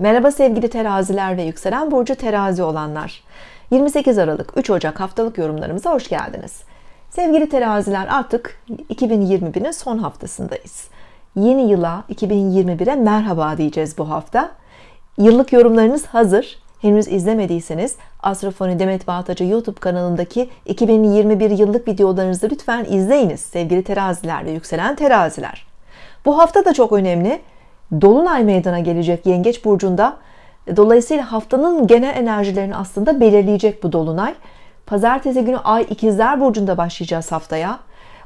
Merhaba sevgili teraziler ve yükselen burcu terazi olanlar. 28 Aralık 3 Ocak haftalık yorumlarımıza hoş geldiniz. Sevgili teraziler artık 2021'in son haftasındayız. Yeni yıla 2021'e merhaba diyeceğiz bu hafta. Yıllık yorumlarınız hazır. Henüz izlemediyseniz Astrofoni Demet Bağtacı YouTube kanalındaki 2021 yıllık videolarınızı lütfen izleyiniz sevgili teraziler ve yükselen teraziler. Bu hafta da çok önemli. Dolunay meydana gelecek Yengeç burcunda. Dolayısıyla haftanın genel enerjilerini aslında belirleyecek bu dolunay. Pazartesi günü Ay İkizler burcunda başlayacağız haftaya.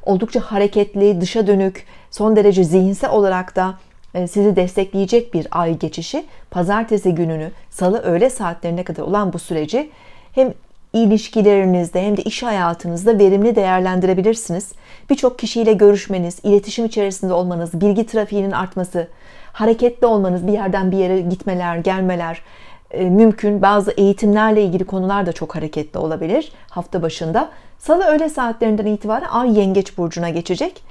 Oldukça hareketli, dışa dönük, son derece zihinsel olarak da e, sizi destekleyecek bir ay geçişi. Pazartesi gününü, salı öğle saatlerine kadar olan bu süreci hem ilişkilerinizde hem de iş hayatınızda verimli değerlendirebilirsiniz. Birçok kişiyle görüşmeniz, iletişim içerisinde olmanız, bilgi trafiğinin artması, hareketli olmanız, bir yerden bir yere gitmeler, gelmeler e, mümkün. Bazı eğitimlerle ilgili konular da çok hareketli olabilir hafta başında. Salı öğle saatlerinden itibaren Ay Yengeç burcuna geçecek.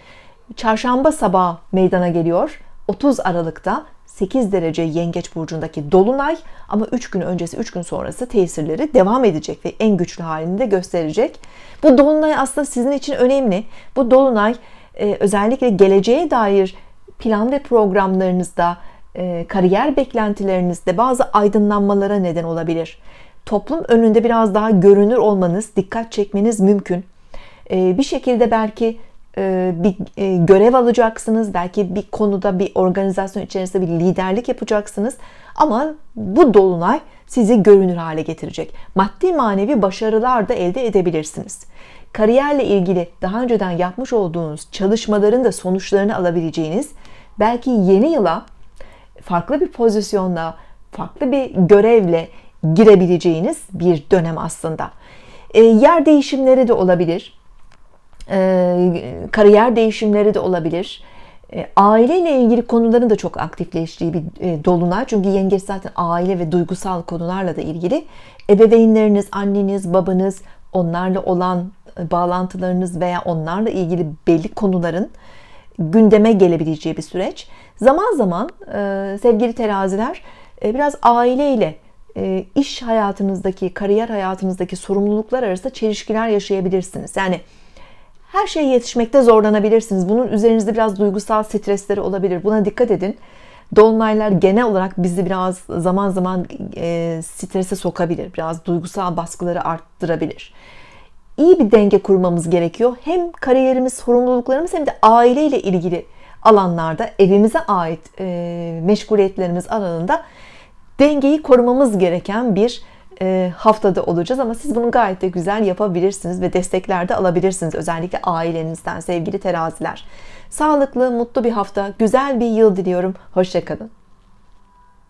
Çarşamba sabahı meydana geliyor. 30 Aralık'ta 8 derece Yengeç burcundaki dolunay ama 3 gün öncesi 3 gün sonrası tesirleri devam edecek ve en güçlü halini de gösterecek. Bu dolunay aslında sizin için önemli. Bu dolunay e, özellikle geleceğe dair plan ve programlarınızda, e, kariyer beklentilerinizde bazı aydınlanmalara neden olabilir. Toplum önünde biraz daha görünür olmanız, dikkat çekmeniz mümkün. E, bir şekilde belki bir görev alacaksınız. Belki bir konuda bir organizasyon içerisinde bir liderlik yapacaksınız. Ama bu dolunay sizi görünür hale getirecek. Maddi manevi başarılar da elde edebilirsiniz. Kariyerle ilgili daha önceden yapmış olduğunuz çalışmaların da sonuçlarını alabileceğiniz belki yeni yıla farklı bir pozisyonda, farklı bir görevle girebileceğiniz bir dönem aslında. E, yer değişimleri de olabilir. E, kariyer değişimleri de olabilir. E, aileyle ilgili konuların da çok aktifleştiği bir e, dolunay. Çünkü yengeç zaten aile ve duygusal konularla da ilgili. Ebeveynleriniz, anneniz, babanız, onlarla olan e, bağlantılarınız veya onlarla ilgili belli konuların gündeme gelebileceği bir süreç. Zaman zaman e, sevgili teraziler biraz aileyle iş hayatınızdaki, kariyer hayatınızdaki sorumluluklar arasında çelişkiler yaşayabilirsiniz. Yani her şeye yetişmekte zorlanabilirsiniz. Bunun üzerinizde biraz duygusal stresleri olabilir. Buna dikkat edin. Dolunaylar genel olarak bizi biraz zaman zaman e, strese sokabilir. Biraz duygusal baskıları arttırabilir iyi bir denge kurmamız gerekiyor. Hem kariyerimiz, sorumluluklarımız hem de aileyle ilgili alanlarda evimize ait e, meşguliyetlerimiz alanında dengeyi korumamız gereken bir haftada olacağız ama siz bunu gayet de güzel yapabilirsiniz ve destekler de alabilirsiniz özellikle ailenizden sevgili teraziler. Sağlıklı, mutlu bir hafta, güzel bir yıl diliyorum. Hoşçakalın.